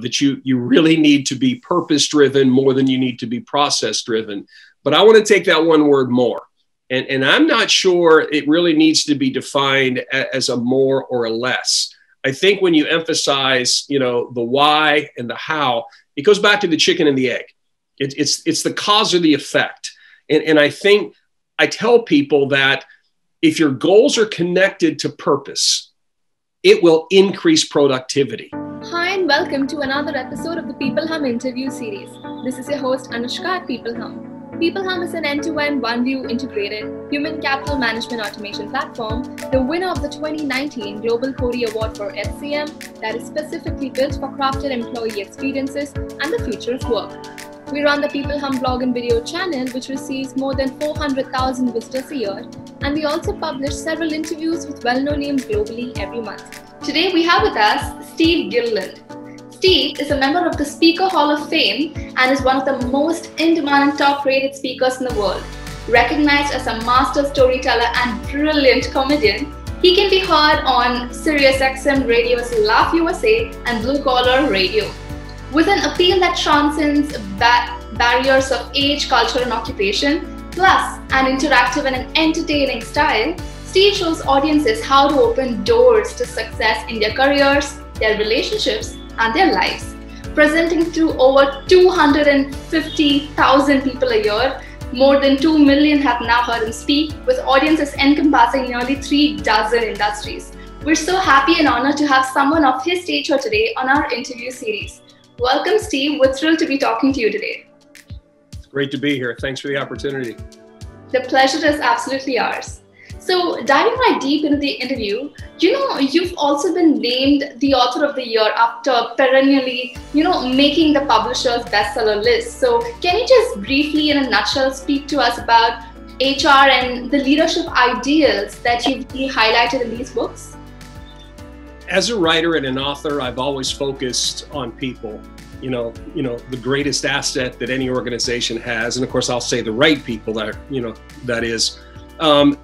that you you really need to be purpose driven more than you need to be process driven. But I want to take that one word more. And, and I'm not sure it really needs to be defined as a more or a less. I think when you emphasize, you know, the why and the how, it goes back to the chicken and the egg. It, it's it's the cause or the effect. And, and I think I tell people that if your goals are connected to purpose, it will increase productivity. Hi, and welcome to another episode of the People Hum interview series. This is your host, Anushka at People Hum. People Hum is an end to end, one view integrated human capital management automation platform, the winner of the 2019 Global CODiE Award for HCM, that is specifically built for crafted employee experiences and the future of work. We run the People Hum blog and video channel, which receives more than 400,000 visitors a year, and we also publish several interviews with well known names globally every month. Today we have with us Steve Gilliland. Steve is a member of the Speaker Hall of Fame and is one of the most in demand and top rated speakers in the world. Recognized as a master storyteller and brilliant comedian, he can be heard on SiriusXM Radio's Laugh USA and Blue Collar Radio. With an appeal that transcends ba- barriers of age, culture, and occupation, plus an interactive and an entertaining style, Steve shows audiences how to open doors to success in their careers, their relationships, and their lives. Presenting to over 250,000 people a year, more than 2 million have now heard him speak, with audiences encompassing nearly three dozen industries. We're so happy and honored to have someone of his stature today on our interview series. Welcome, Steve. We're thrilled to be talking to you today. It's great to be here. Thanks for the opportunity. The pleasure is absolutely ours. So, diving right deep into the interview, you know, you've also been named the author of the year after perennially, you know, making the publisher's bestseller list. So, can you just briefly, in a nutshell, speak to us about HR and the leadership ideals that you've highlighted in these books? as a writer and an author, I've always focused on people. You know, you know, the greatest asset that any organization has, and of course, I'll say the right people that you know that is. Um,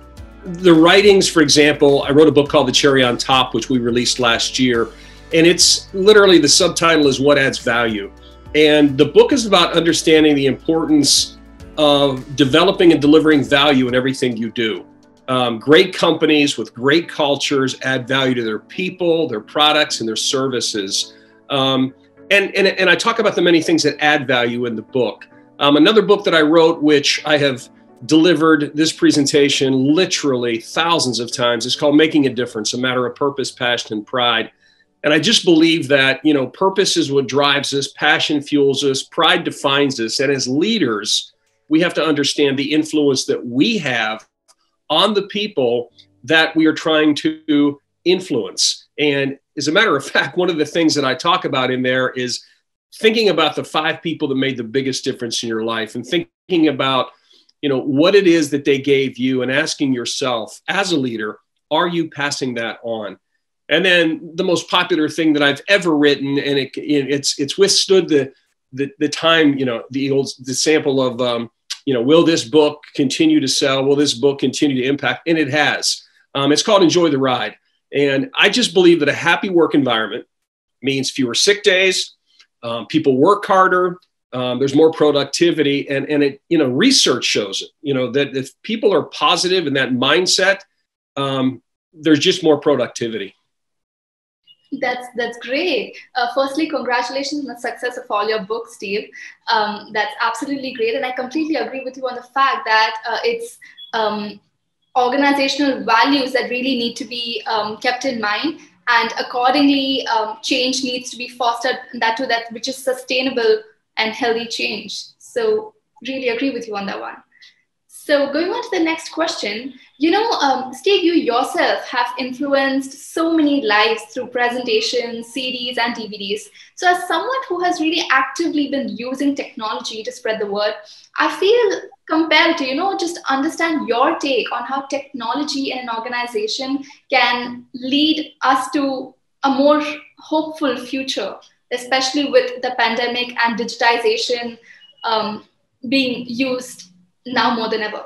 the writings, for example, I wrote a book called The Cherry on Top, which we released last year, and it's literally the subtitle is What Adds Value, and the book is about understanding the importance of developing and delivering value in everything you do. Um, great companies with great cultures add value to their people, their products, and their services. Um, and, and, and I talk about the many things that add value in the book. Um, another book that I wrote, which I have delivered this presentation literally thousands of times, It's called Making a Difference, a matter of purpose, passion, and pride. And I just believe that, you know, purpose is what drives us, passion fuels us, pride defines us. And as leaders, we have to understand the influence that we have on the people that we are trying to influence. And as a matter of fact, one of the things that I talk about in there is thinking about the five people that made the biggest difference in your life and thinking about you know what it is that they gave you and asking yourself as a leader are you passing that on and then the most popular thing that i've ever written and it, it's it's withstood the, the the time you know the old the sample of um, you know, will this book continue to sell? Will this book continue to impact? And it has. Um, it's called Enjoy the Ride. And I just believe that a happy work environment means fewer sick days, um, people work harder, um, there's more productivity, and, and it, you know, research shows it, you know, that if people are positive in that mindset, um, there's just more productivity. That's that's great. Uh, firstly, congratulations on the success of all your books, Steve. Um, that's absolutely great, and I completely agree with you on the fact that uh, it's um, organizational values that really need to be um, kept in mind, and accordingly, um, change needs to be fostered. That to that which is sustainable and healthy change. So, really agree with you on that one. So, going on to the next question, you know, um, Steve, you yourself have influenced so many lives through presentations, CDs, and DVDs. So, as someone who has really actively been using technology to spread the word, I feel compelled to, you know, just understand your take on how technology in an organization can lead us to a more hopeful future, especially with the pandemic and digitization um, being used now more than ever.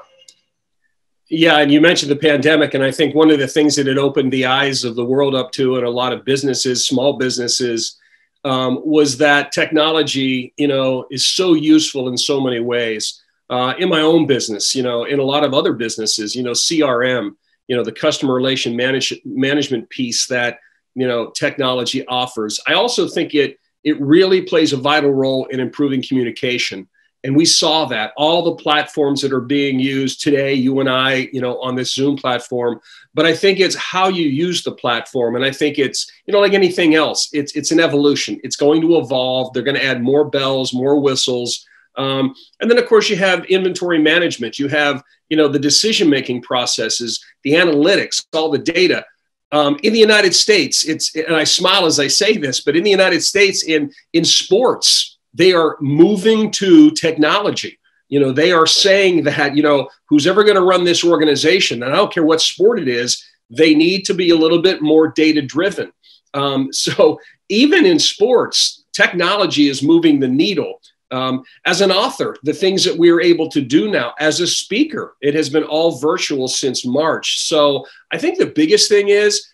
Yeah, and you mentioned the pandemic, and I think one of the things that it opened the eyes of the world up to, and a lot of businesses, small businesses, um, was that technology, you know, is so useful in so many ways. Uh, in my own business, you know, in a lot of other businesses, you know, CRM, you know, the customer relation manage, management piece that you know technology offers. I also think it it really plays a vital role in improving communication. And we saw that all the platforms that are being used today, you and I, you know, on this Zoom platform. But I think it's how you use the platform. And I think it's, you know, like anything else, it's, it's an evolution. It's going to evolve. They're going to add more bells, more whistles. Um, and then, of course, you have inventory management. You have, you know, the decision making processes, the analytics, all the data. Um, in the United States, it's, and I smile as I say this, but in the United States, in, in sports, they are moving to technology. You know, they are saying that, you know, who's ever going to run this organization, and I don't care what sport it is, they need to be a little bit more data driven. Um, so even in sports, technology is moving the needle. Um, as an author, the things that we are able to do now, as a speaker, it has been all virtual since March. So I think the biggest thing is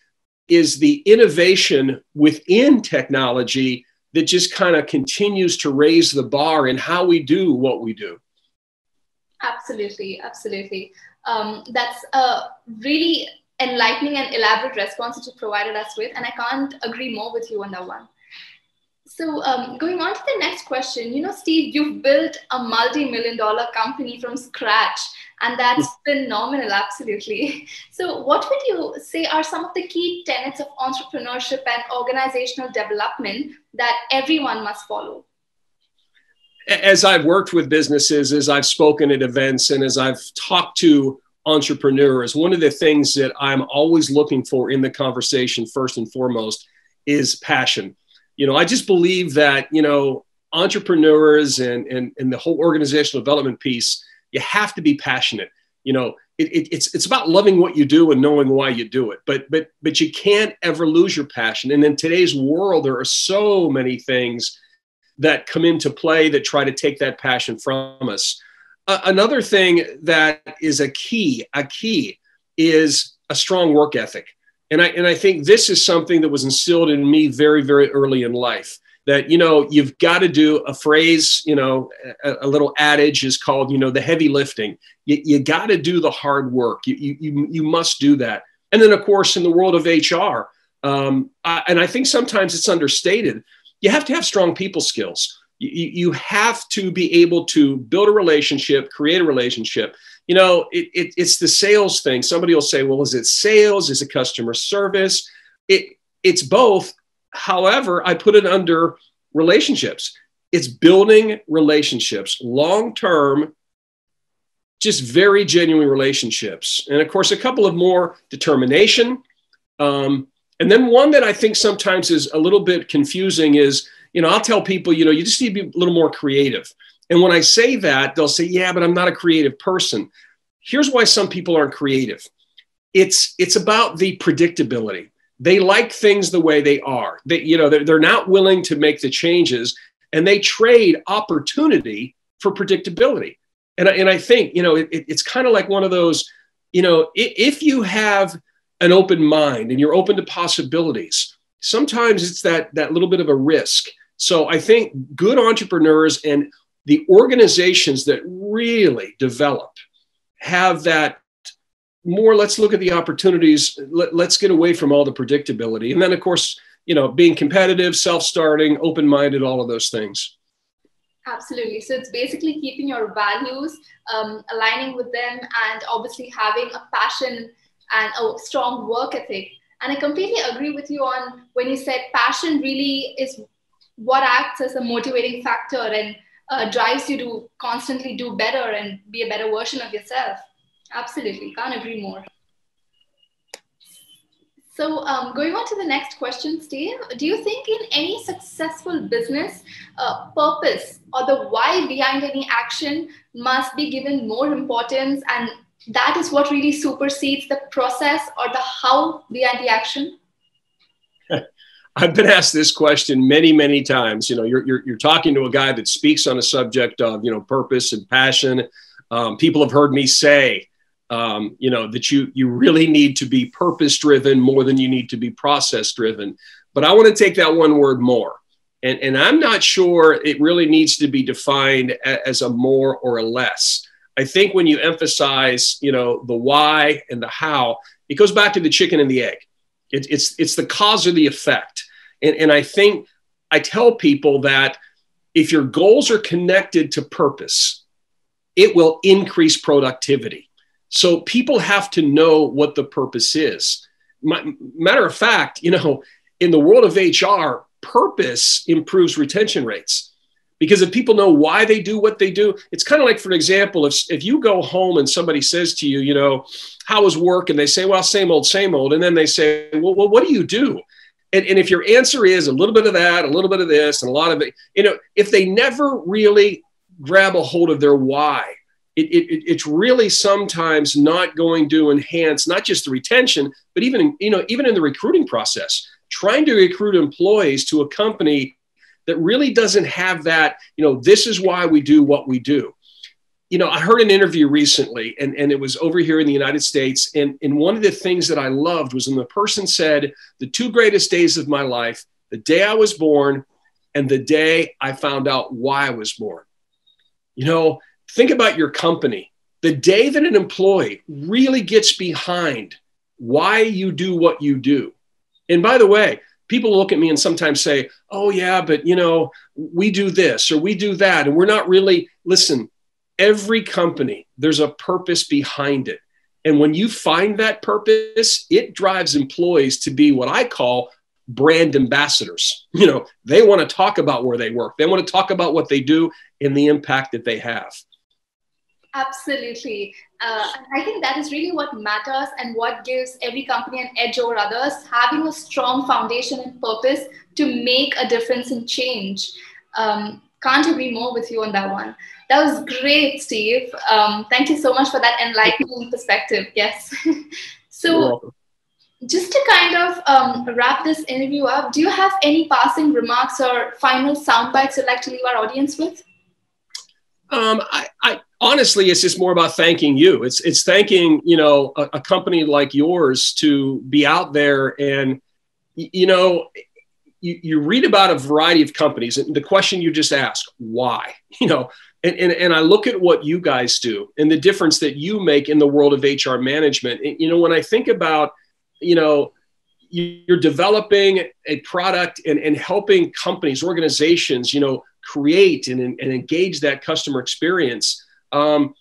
is the innovation within technology that just kind of continues to raise the bar in how we do what we do. Absolutely, absolutely. Um, that's a really enlightening and elaborate response that you provided us with, and I can't agree more with you on that one. So, um, going on to the next question, you know, Steve, you've built a multi million dollar company from scratch, and that's phenomenal, absolutely. So, what would you say are some of the key tenets of entrepreneurship and organizational development that everyone must follow? As I've worked with businesses, as I've spoken at events, and as I've talked to entrepreneurs, one of the things that I'm always looking for in the conversation, first and foremost, is passion you know, I just believe that, you know, entrepreneurs and, and, and the whole organizational development piece, you have to be passionate. You know, it, it, it's, it's about loving what you do and knowing why you do it. But, but, but you can't ever lose your passion. And in today's world, there are so many things that come into play that try to take that passion from us. Uh, another thing that is a key, a key is a strong work ethic. And I, and I think this is something that was instilled in me very, very early in life that, you know, you've got to do a phrase, you know, a, a little adage is called, you know, the heavy lifting. You, you got to do the hard work. You, you, you must do that. And then, of course, in the world of HR, um, I, and I think sometimes it's understated, you have to have strong people skills. You, you have to be able to build a relationship, create a relationship you know, it, it, it's the sales thing. Somebody will say, well, is it sales? Is it customer service? It, it's both. However, I put it under relationships. It's building relationships, long term, just very genuine relationships. And of course, a couple of more determination. Um, and then one that I think sometimes is a little bit confusing is, you know, I'll tell people, you know, you just need to be a little more creative. And when I say that, they'll say, yeah, but I'm not a creative person. Here's why some people aren't creative it's, it's about the predictability. They like things the way they are. They, you know, they're, they're not willing to make the changes and they trade opportunity for predictability. And I, and I think, you know, it, it's kind of like one of those, you know, if you have an open mind and you're open to possibilities, sometimes it's that, that little bit of a risk. So I think good entrepreneurs and the organizations that really develop have that more let's look at the opportunities Let, us get away from all the predictability. And then of course you know being competitive self-starting open-minded all of those things. Absolutely. So it's basically keeping your values um, aligning with them and obviously having a passion and a strong work ethic. And i completely agree with you on when you said passion really is what acts as a motivating factor and uh, drives you to constantly do better and be a better version of yourself. Absolutely, can't agree more. So, um, going on to the next question, Steve, do you think in any successful business, uh, purpose or the why behind any action must be given more importance, and that is what really supersedes the process or the how behind the action? I've been asked this question many, many times. You know, you're, you're, you're talking to a guy that speaks on a subject of, you know, purpose and passion. Um, people have heard me say, um, you know, that you, you really need to be purpose driven more than you need to be process driven. But I want to take that one word more. And, and I'm not sure it really needs to be defined as a more or a less. I think when you emphasize, you know, the why and the how, it goes back to the chicken and the egg. It, it's it's the cause or the effect. And, and I think I tell people that if your goals are connected to purpose, it will increase productivity. So people have to know what the purpose is. My, matter of fact, you know, in the world of HR, purpose improves retention rates because if people know why they do what they do it's kind of like for example if, if you go home and somebody says to you you know how was work and they say well same old same old and then they say well, well what do you do and, and if your answer is a little bit of that a little bit of this and a lot of it you know if they never really grab a hold of their why it, it, it's really sometimes not going to enhance not just the retention but even you know even in the recruiting process trying to recruit employees to a company that really doesn't have that, you know, this is why we do what we do. You know, I heard an interview recently, and, and it was over here in the United States. And, and one of the things that I loved was when the person said, The two greatest days of my life, the day I was born and the day I found out why I was born. You know, think about your company. The day that an employee really gets behind why you do what you do, and by the way, people look at me and sometimes say, oh, yeah, but you know, we do this or we do that. And we're not really, listen, every company, there's a purpose behind it. And when you find that purpose, it drives employees to be what I call brand ambassadors. You know, they want to talk about where they work, they want to talk about what they do and the impact that they have. Absolutely. Uh, I think that is really what matters and what gives every company an edge over others, having a strong foundation and purpose to make a difference and change. Um, can't agree more with you on that one. That was great, Steve. Um, thank you so much for that enlightening perspective. Yes. so, just to kind of um, wrap this interview up, do you have any passing remarks or final sound bites you'd like to leave our audience with? Um, I, I, honestly, it's just more about thanking you. It's it's thanking you know a, a company like yours to be out there and you know you, you read about a variety of companies and the question you just asked why you know and, and, and i look at what you guys do and the difference that you make in the world of hr management and, you know when i think about you know you're developing a product and, and helping companies organizations you know create and, and engage that customer experience um,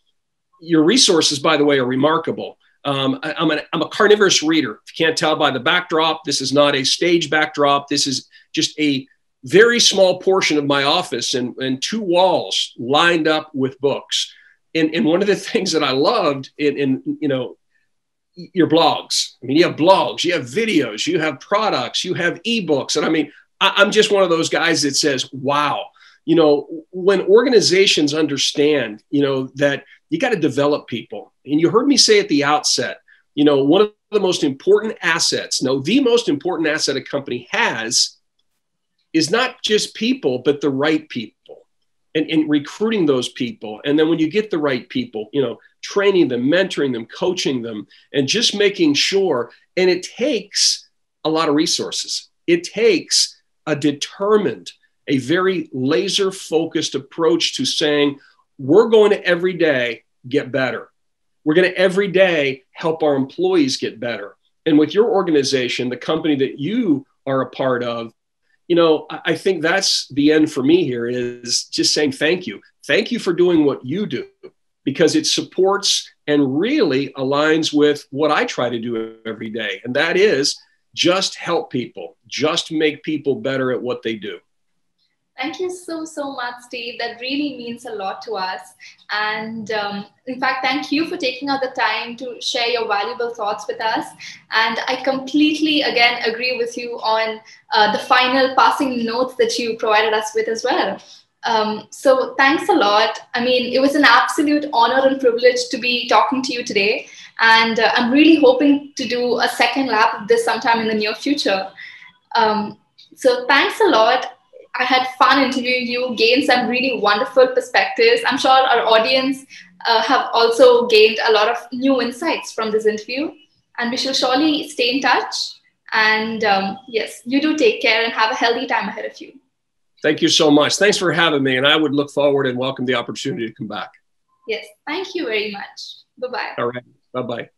your resources, by the way, are remarkable. Um, I, am I'm a carnivorous reader. If you can't tell by the backdrop, this is not a stage backdrop. This is just a very small portion of my office and, and two walls lined up with books. And, and one of the things that I loved in, in you know your blogs. I mean, you have blogs, you have videos, you have products, you have ebooks, and I mean, I, I'm just one of those guys that says, "Wow." you know, when organizations understand, you know, that you got to develop people. And you heard me say at the outset, you know, one of the most important assets, no, the most important asset a company has is not just people, but the right people and, and recruiting those people. And then when you get the right people, you know, training them, mentoring them, coaching them, and just making sure. And it takes a lot of resources. It takes a determined, a very laser focused approach to saying, we're going to every day get better. We're going to every day help our employees get better. And with your organization, the company that you are a part of, you know, I think that's the end for me here is just saying thank you. Thank you for doing what you do because it supports and really aligns with what I try to do every day. And that is just help people, just make people better at what they do. Thank you so, so much, Steve. That really means a lot to us. And um, in fact, thank you for taking out the time to share your valuable thoughts with us. And I completely, again, agree with you on uh, the final passing notes that you provided us with as well. Um, so thanks a lot. I mean, it was an absolute honor and privilege to be talking to you today. And uh, I'm really hoping to do a second lap of this sometime in the near future. Um, so thanks a lot I had fun interviewing you, gained some really wonderful perspectives. I'm sure our audience uh, have also gained a lot of new insights from this interview. And we shall surely stay in touch. And um, yes, you do take care and have a healthy time ahead of you. Thank you so much. Thanks for having me. And I would look forward and welcome the opportunity to come back. Yes. Thank you very much. Bye bye. All right. Bye bye.